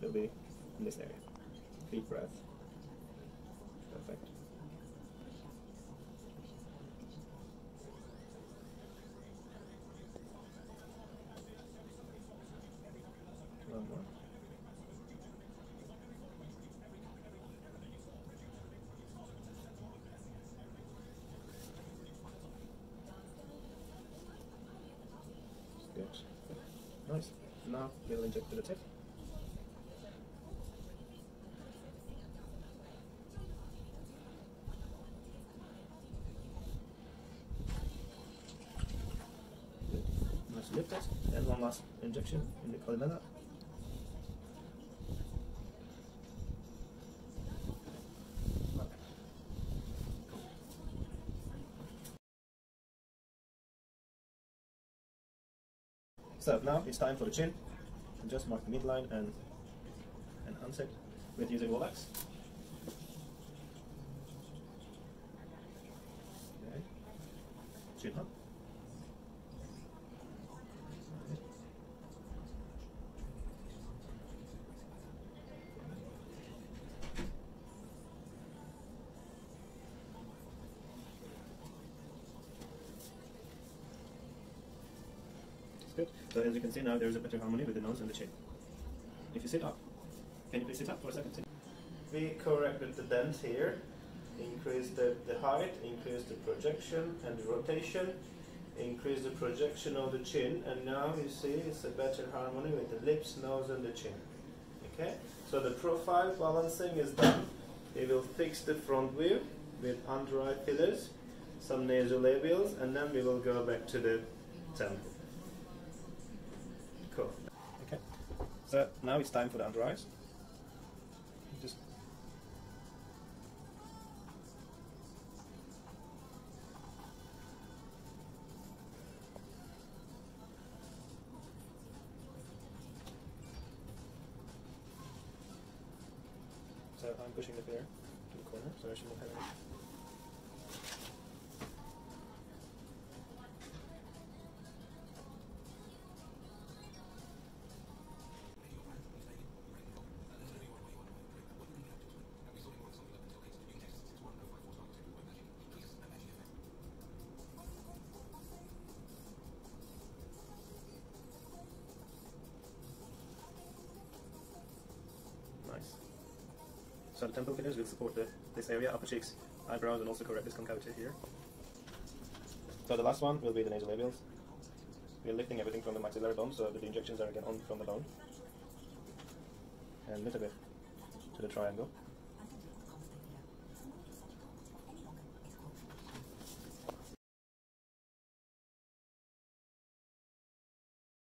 will be in this area. Deep breath. Perfect. One more. Good. Nice. Now we'll inject to the tip. Good. Nice it. And one last injection in the columella. So now it's time for the chin. Just mark the midline and and unset with using Rolex. Okay. Chin up. So as you can see now, there's a better harmony with the nose and the chin. If you sit up, can you please sit up for a second? We corrected the dent here, increased the, the height, increased the projection and the rotation, increased the projection of the chin, and now you see it's a better harmony with the lips, nose, and the chin. Okay, so the profile balancing is done. We will fix the front view with under eye fillers, some nasolabials, and then we will go back to the temple. Cool. Okay. So now it's time for the under eyes. Just So I'm pushing the filler to the corner so she won't have any. So the temple fillers will support the, this area, upper cheeks, eyebrows, and also correct this concavity here. So the last one will be the nasolabials. We're lifting everything from the maxillary bone, so that the injections are again on from the bone. And a little bit to the triangle.